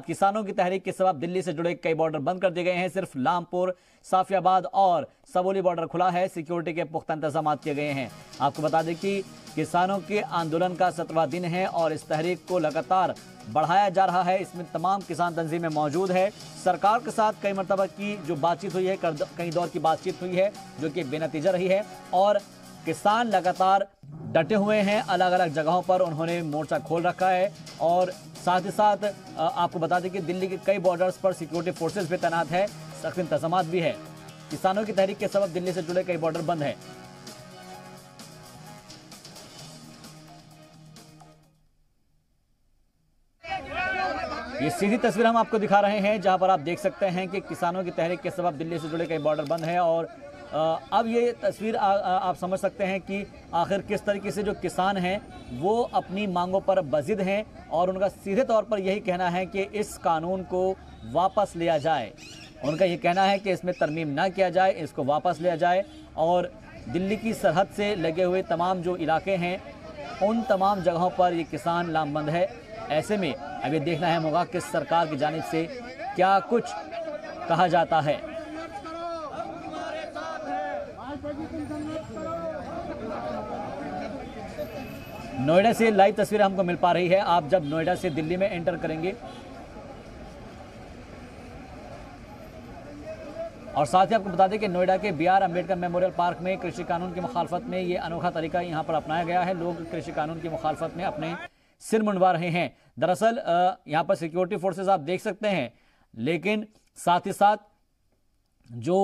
किसानों की तहरीक के सबब दिल्ली से जुड़े कई बॉर्डर बंद कर दिए गए हैं। सिर्फ़ लामपुर, साफियाबाद और सबोली बॉर्डर खुला है। सिक्योरिटी के पुख्ता इंतज़ाम किए गए हैं। आपको बता दें कि किसानों के आंदोलन का सत्रवा दिन है और इस तहरीक को लगातार बढ़ाया जा रहा है। इसमें तमाम किसान तंजीमें मौजूद है। सरकार के साथ कई मरतबा की जो बातचीत हुई है कई दौर की बातचीत हुई है, जो कि बेनतीजा रही है। और किसान लगातार डटे हुए हैं। अलग अलग जगहों पर उन्होंने मोर्चा खोल रखा है और साथ ही साथ आपको बता दें कि दिल्ली के कई बॉर्डर्स पर सिक्योरिटी फोर्सेज भी तैनात है। सख्त इंतज़ाम भी है। किसानों की तहरीक के सबब दिल्ली से जुड़े कई बॉर्डर बंद है। ये सीधी तस्वीर हम आपको दिखा रहे हैं जहाँ पर आप देख सकते हैं कि किसानों की तहरीक के सबब दिल्ली से जुड़े कई बॉर्डर बंद हैं और अब ये तस्वीर आ, आ, आप समझ सकते हैं कि आखिर किस तरीके से जो किसान हैं वो अपनी मांगों पर बजिद हैं और उनका सीधे तौर पर यही कहना है कि इस कानून को वापस लिया जाए। उनका ये कहना है कि इसमें तरमीम ना किया जाए इसको वापस लिया जाए और दिल्ली की सरहद से लगे हुए तमाम जो इलाके हैं उन तमाम जगहों पर ये किसान लामबंद है। ऐसे में अब ये देखना है होगा किस सरकार की जानब से क्या कुछ कहा जाता है। नोएडा से लाइव तस्वीर हमको मिल पा रही है। आप जब नोएडा से दिल्ली में एंटर करेंगे और साथ ही आपको बता दें कि नोएडा के B R Ambedkar memorial park में कृषि कानून की मुखालफत में ये अनोखा तरीका यहाँ पर अपनाया गया है। लोग कृषि कानून की मुखालफत में अपने सिर मुंडवा रहे हैं। दरअसल यहाँ पर सिक्योरिटी फोर्सेस आप देख सकते हैं, लेकिन साथ ही साथ जो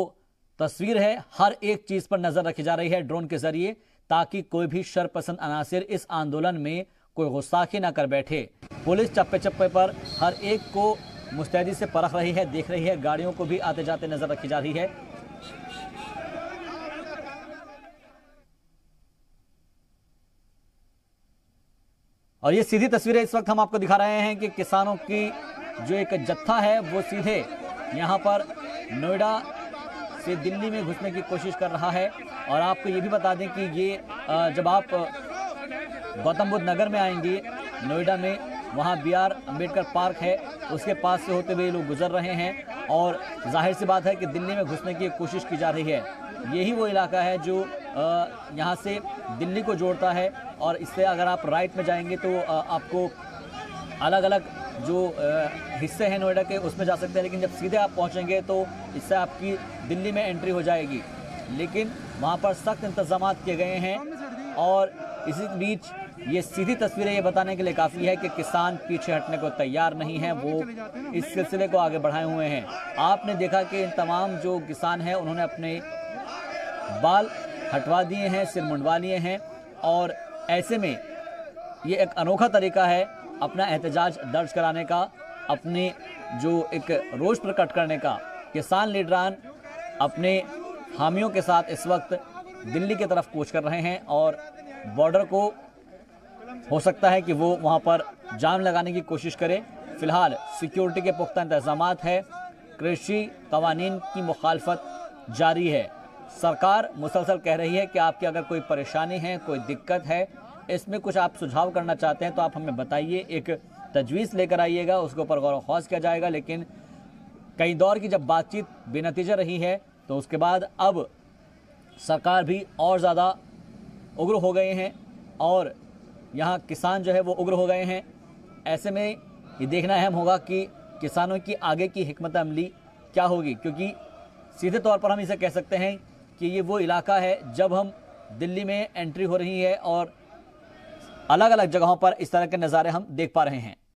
तस्वीर है, हर एक चीज़ पर नज़र रखी जा रही है ड्रोन के ज़रिए, ताकि कोई भी शरपसंद अनासिर इस आंदोलन में कोई गुस्साखी ना कर बैठे। पुलिस चप्पे चप्पे पर हर एक को मुस्तैदी से परख रही है, देख रही है, गाड़ियों को भी आते जाते नज़र रखी जा रही है। और ये सीधी तस्वीरें इस वक्त हम आपको दिखा रहे हैं कि किसानों की जो एक जत्था है, वो सीधे यहाँ पर नोएडा से दिल्ली में घुसने की कोशिश कर रहा है। और आपको ये भी बता दें कि ये जब आप गौतम बुद्ध नगर में आएँगे, नोएडा में, वहाँ बी आर अंबेडकर पार्क है। उसके पास से होते हुए लोग गुजर रहे हैं और ज़ाहिर सी बात है कि दिल्ली में घुसने की कोशिश की जा रही है। यही वो इलाका है जो यहाँ से दिल्ली को जोड़ता है और इससे अगर आप राइट में जाएँगे तो आपको अलग अलग जो हिस्से हैं नोएडा के, उसमें जा सकते हैं। लेकिन जब सीधे आप पहुँचेंगे तो इससे आपकी दिल्ली में एंट्री हो जाएगी। लेकिन वहाँ पर सख्त इंतज़ाम किए गए हैं और इसी बीच ये सीधी तस्वीरें ये बताने के लिए काफ़ी है कि किसान पीछे हटने को तैयार नहीं है। वो इस सिलसिले को आगे बढ़ाए हुए हैं। आपने देखा कि इन तमाम जो किसान हैं, उन्होंने अपने बाल हटवा दिए हैं, सिर मुंडवा लिए हैं और ऐसे में ये एक अनोखा तरीका है अपना एहतजाज दर्ज कराने का, अपने जो एक रोष प्रकट करने का। किसान लीडरान अपने हामियों के साथ इस वक्त दिल्ली की तरफ़ कूच कर रहे हैं और बॉर्डर को हो सकता है कि वो वहाँ पर जाम लगाने की कोशिश करें। फ़िलहाल सिक्योरिटी के पुख्ता इंतज़ाम है। कृषि कवानीन की मुखालफत जारी है। सरकार मुसलसल कह रही है कि आपकी अगर कोई परेशानी है, कोई दिक्कत है, इसमें कुछ आप सुझाव करना चाहते हैं तो आप हमें बताइए। एक तजवीज़ लेकर आइएगा, उसके ऊपर गौर खौज किया जाएगा, लेकिन कई दौर की जब बातचीत बेनतीजा रही है तो उसके बाद अब सरकार भी और ज़्यादा उग्र हो गए हैं और यहाँ किसान जो है वो उग्र हो गए हैं। ऐसे में ये देखना अहम होगा कि किसानों की आगे की हमत अमली क्या होगी, क्योंकि सीधे तौर पर हम इसे कह सकते हैं कि ये वो इलाका है जब हम दिल्ली में एंट्री हो रही है और अलग अलग जगहों पर इस तरह के नज़ारे हम देख पा रहे हैं।